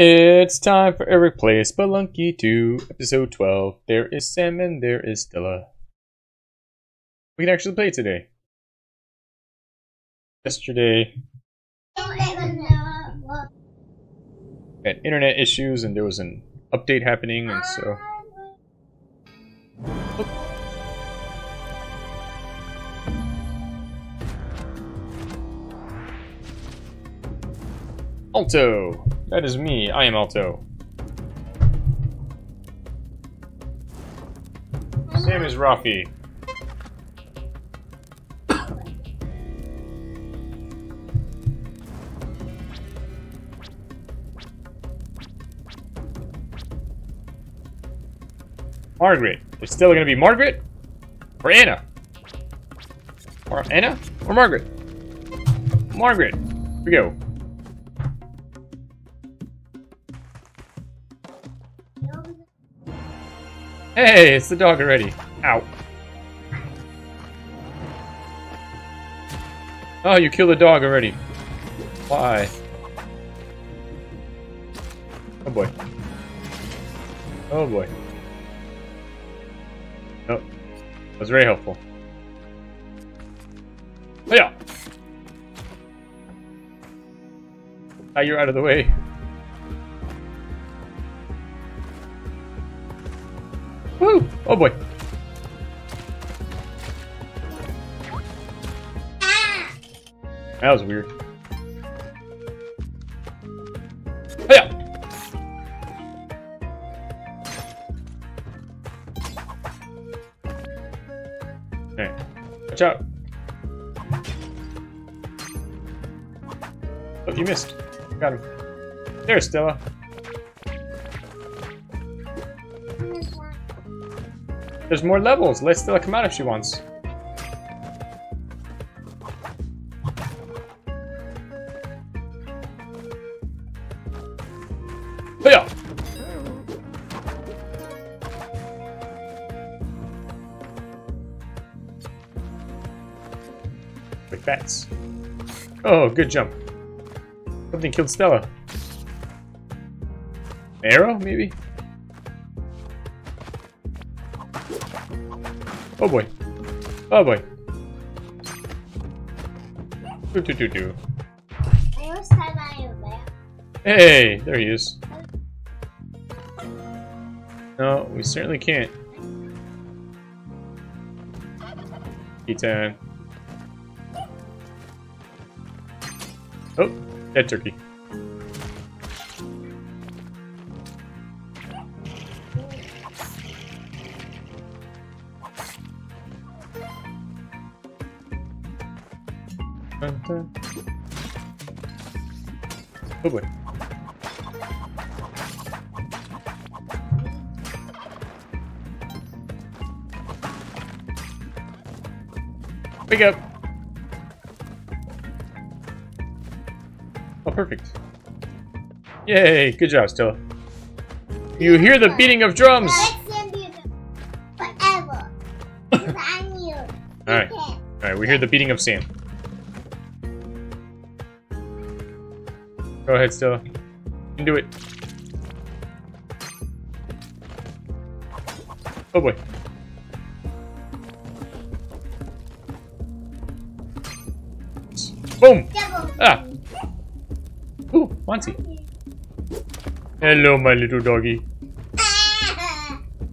It's time for Eric Plays Spelunky 2, episode 12. There is Sam and there is Stella. We can actually play today. Yesterday, had internet issues and there was an update happening, and so. Alto! That is me, I am Alto. Sam is Roffy. Margaret. It's still gonna be Margaret? Or Ana? Or Ana? Or Margaret? Margaret. Here we go. Hey, it's the dog already. Ow. Oh, you killed the dog already. Why? Oh boy. Oh boy. Oh, that was very helpful. Oh yeah. Ah, you're out of the way. Oh boy. That was weird. Yeah. Okay. Watch out. Oh, you missed. Got him. There, Stella. There's more levels. Let Stella come out if she wants. Bats. Oh, good jump. Something killed Stella. Arrow, maybe? Oh boy. Oh boy. Do do do do. Hey, there he is. No, we certainly can't. Ethan. Oh, dead turkey. Oh, perfect. Yay! Good job, Stella. You hear the beating of drums! Forever. Because I'm you. Alright. Alright, we hear the beating of Sam. Go ahead, Stella. You can do it. Oh boy. Monty. Hello, my little doggy.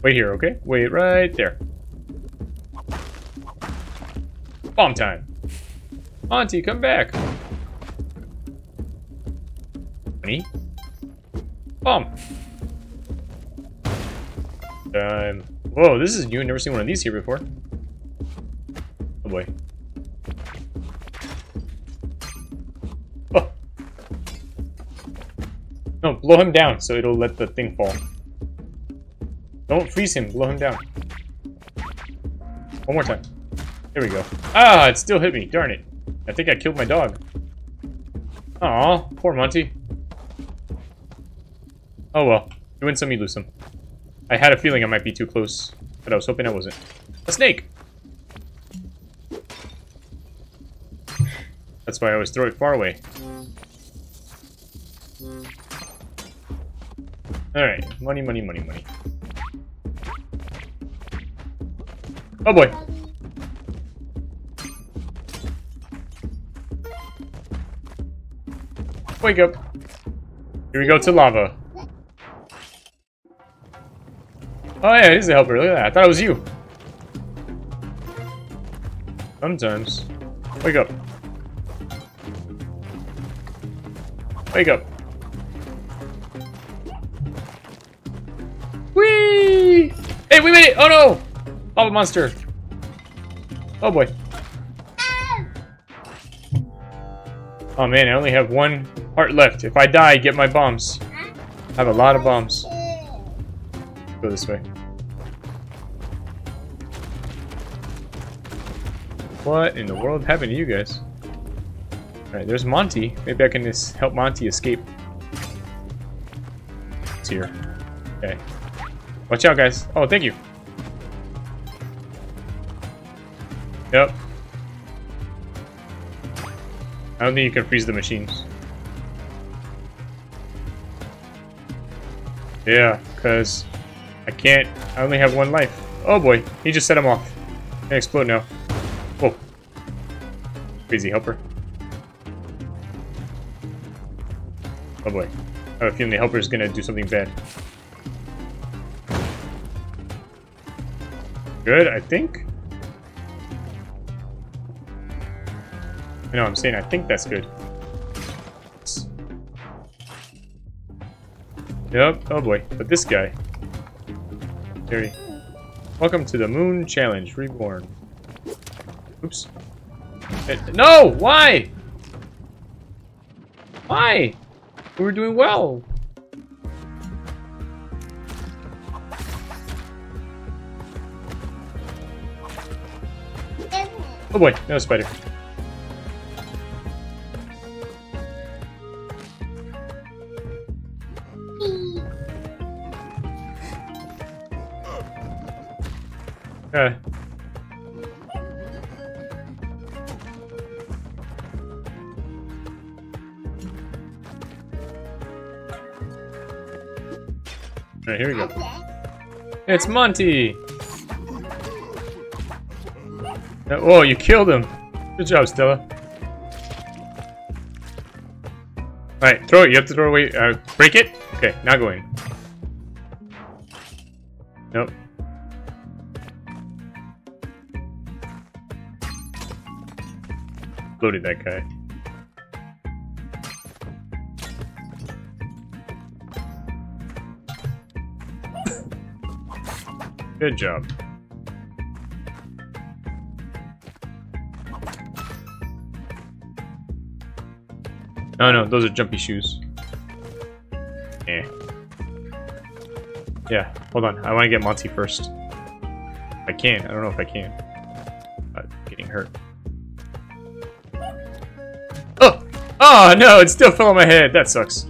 Wait here, okay? Wait right there. Bomb time. Auntie, come back. Honey? Bomb. Time. Whoa, this is new. Never seen one of these here before. Oh boy. No, blow him down so it'll let the thing fall. Don't freeze him, blow him down. One more time. There we go. Ah, it still hit me, darn it. I think I killed my dog. Aw, poor Monty. Oh well, you win some, you lose some. I had a feeling I might be too close, but I was hoping I wasn't. A snake! That's why I always throw it far away. Alright, money, money, money, money. Oh boy. Wake up. Here we go to lava. Oh yeah, he's a helper. Look at that. I thought it was you. Sometimes. Wake up. Wake up. Made it! Oh no! Lava monster. Oh boy. Oh man, I only have one heart left. If I die, get my bombs. I have a lot of bombs. Go this way. What in the world happened to you guys? Alright, there's Monty. Maybe I can just help Monty escape. It's here. Okay. Watch out, guys. Oh, thank you. Yep. I don't think you can freeze the machines. Yeah, because I can't. I only have one life. Oh boy, he just set him off. Can explode now. Whoa. Crazy helper. Oh boy. I have a feeling the helper is gonna do something bad. Good, I think. No, I'm saying I think that's good. Yep, oh boy. But this guy. Terry. Welcome to the Moon Challenge Reborn. Oops. Eh, no! Why? Why? We were doing well. Oh boy, no spider. Uh. Alright, here we go. It's Monty! Oh, you killed him! Good job, Stella. Alright, throw it. You have to throw away. Uh, break it? Okay, now go in. Nope. Loaded that guy. Good job. No, no, those are jumpy shoes. Eh. Yeah, hold on. I want to get Monty first. I can. I don't know if I can. I'm getting hurt. Oh! Oh, no! It still fell on my head. That sucks.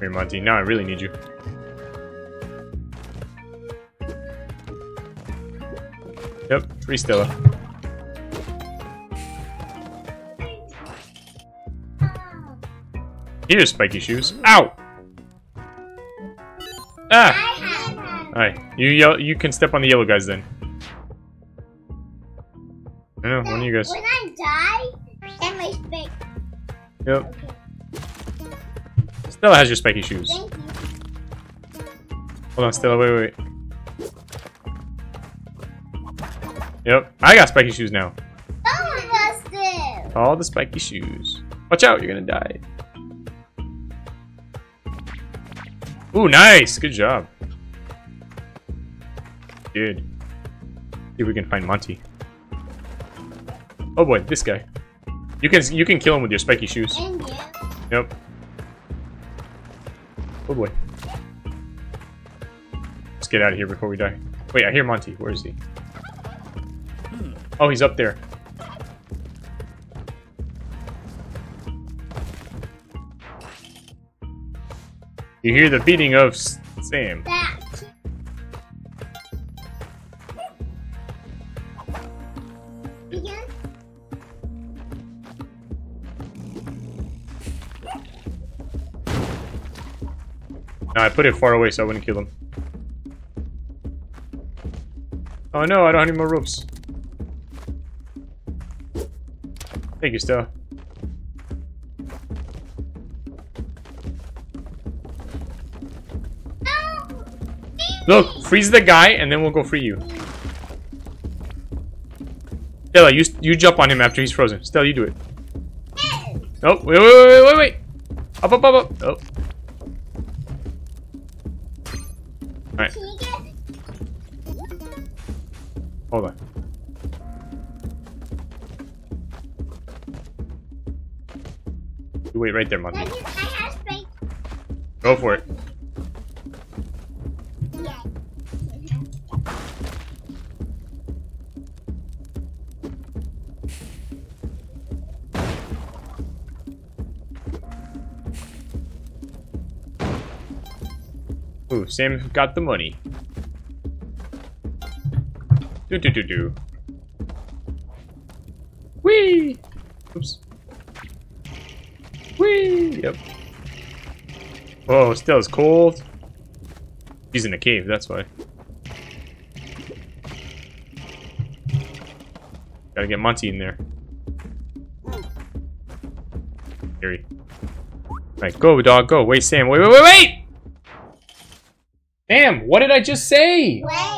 Here, Monty. Now I really need you. Yep, free Stella. Here's spiky shoes. Ow! Ah! Alright, you yell you can step on the yellow guys then. I know, one of you guys. When I die, and my spike. Yep. Stella has your spiky shoes. Thank you. Hold on, Stella, wait, wait, wait. Yep, I got spiky shoes now. All of us do. All the spiky shoes. Watch out, you're gonna die. Ooh, nice! Good job. Dude. See if we can find Monty. Oh boy, this guy. You can you can kill him with your spiky shoes. Yep. Oh boy. Let's get out of here before we die. Wait, I hear Monty. Where is he? Oh, he's up there. You hear the beating of Sam. No, I put it far away so I wouldn't kill him. Oh no, I don't have any more ropes. Thank you, Stella. Look, freeze the guy, and then we'll go free you. Stella, you you jump on him after he's frozen. Stella, you do it. Oh, wait, wait, wait, wait, wait! Up, up, up, up! Oh. Alright, Can you get? hold on. You wait right there, Monty. Like, I have space. Go for it. Ooh, Sam got the money. Do do do do. Whee! Oops. Whee! Yep. Oh, still is cold. He's in a cave, that's why. Gotta get Monty in there. Scary. Alright, go, dog, go. Wait, Sam. Wait, wait, wait, wait! Damn, what did I just say? Wait.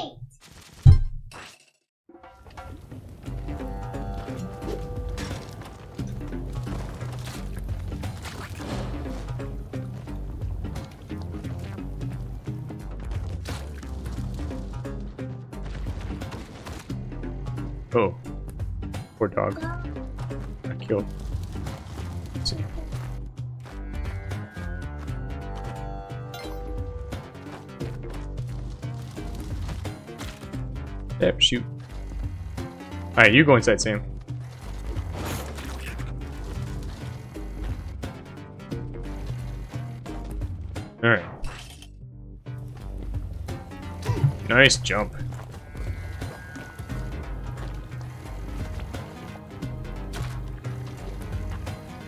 Alright, you go inside, Sam. Alright. Nice jump.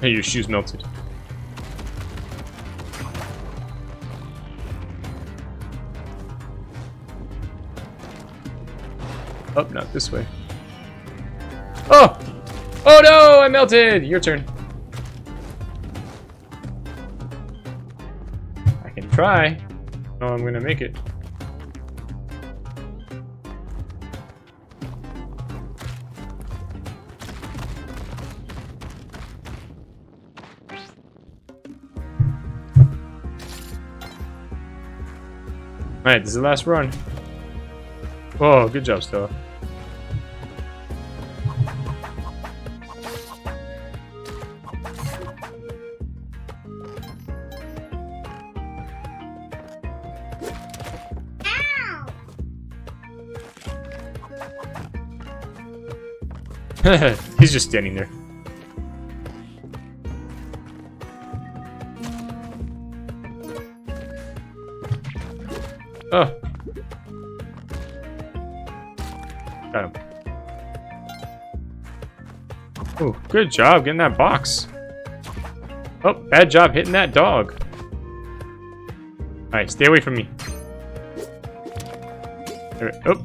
Hey, your shoes melted. Oh, not this way. Melted! Your turn. I can try. Oh, I'm gonna make it. Alright, this is the last run. Oh, good job, Stella. He's just standing there. Oh. Got him. Oh, good job getting that box. Oh, bad job hitting that dog. Alright, stay away from me. There, oh.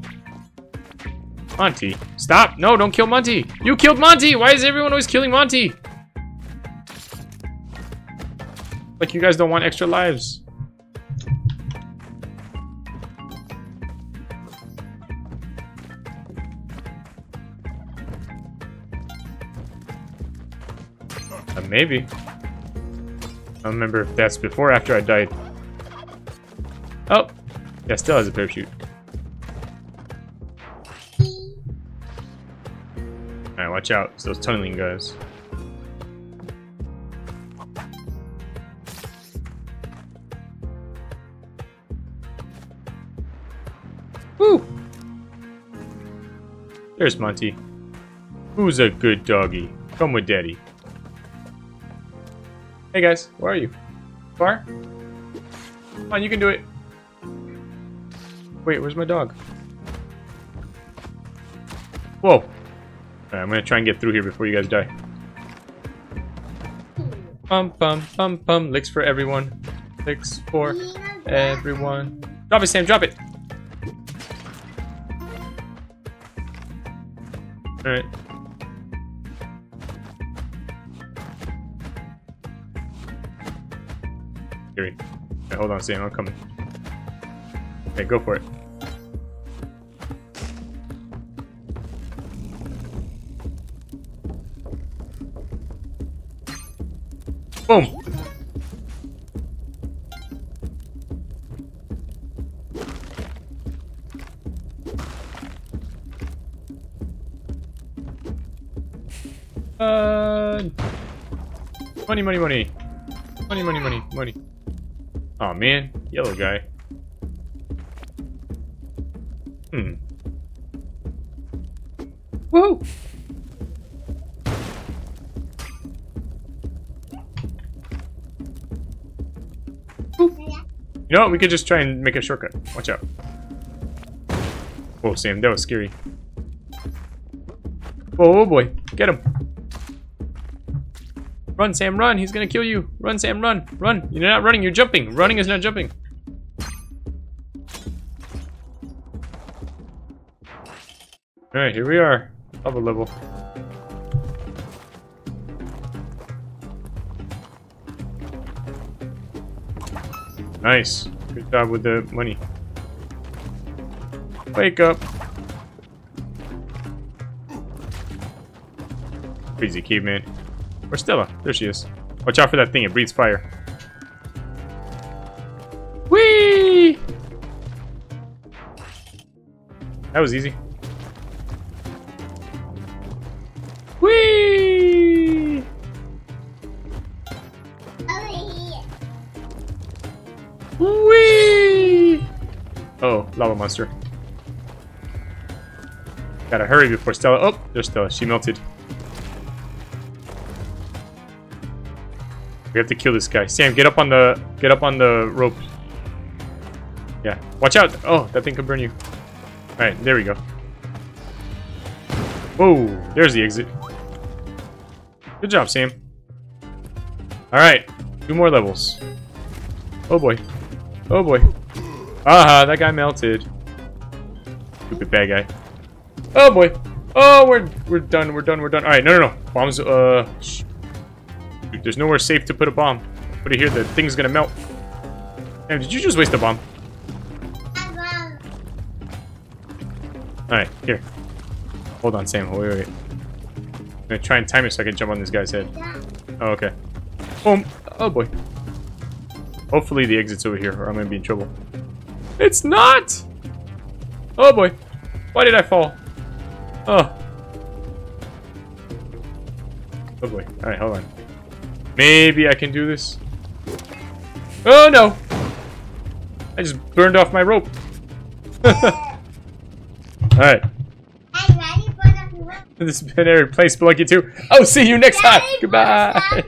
Monty. Stop! No, don't kill Monty! You killed Monty! Why is everyone always killing Monty? Like you guys don't want extra lives. Uh, maybe. I don't remember if that's before or after I died. Oh! Yeah, still has a parachute. Watch out. It's those tunneling guys. Woo! There's Monty. Who's a good doggy? Come with daddy. Hey guys, where are you? Far? Come on, you can do it. Wait, where's my dog? Whoa. Alright, I'm gonna try and get through here before you guys die. Pum pum pum pum. Licks for everyone. Licks for everyone. Drop it, Sam, drop it. Alright. Here. Okay, hold on, Sam, I'm coming. Okay, go for it. Boom! Uh, money, money, money. Money, money, money, money. Oh man, yellow guy. Hmm. Woohoo! What? We could just try and make a shortcut. Watch out. Whoa, Sam, that was scary. Oh boy. Get him. Run, Sam, run. He's gonna kill you. Run, Sam, run. Run. You're not running, you're jumping. Running is not jumping. Alright, here we are. Lava level. Nice. Good job with the money. Wake up. Crazy caveman. Where's Stella? There she is. Watch out for that thing, it breathes fire. Whee! That was easy. Lava monster. Gotta hurry before Stella. Oh, there's Stella. She melted. We have to kill this guy. Sam, get up on the get up on the rope. Yeah. Watch out! Oh, that thing could burn you. Alright, there we go. Whoa, there's the exit. Good job, Sam. Alright, two more levels. Oh boy. Oh boy. Aha, that guy melted. Stupid bad guy. Oh boy. Oh, we're we're done. We're done. We're done. All right, no, no, no. Bombs. Uh, Dude, there's nowhere safe to put a bomb. Put it here. The thing's gonna melt. Damn, did you just waste a bomb? All right, here. Hold on, Sam. Wait, wait, wait. I'm gonna try and time it so I can jump on this guy's head. Oh, okay. Boom. Oh boy. Hopefully the exit's over here, or I'm gonna be in trouble. It's not. Oh boy. Why did I fall? Oh. Oh boy. Alright, hold on. Maybe I can do this. Oh no! I just burned off my rope. Alright. I'm ready for the This has been a place Spelunky 2. Oh, see you next time! Goodbye!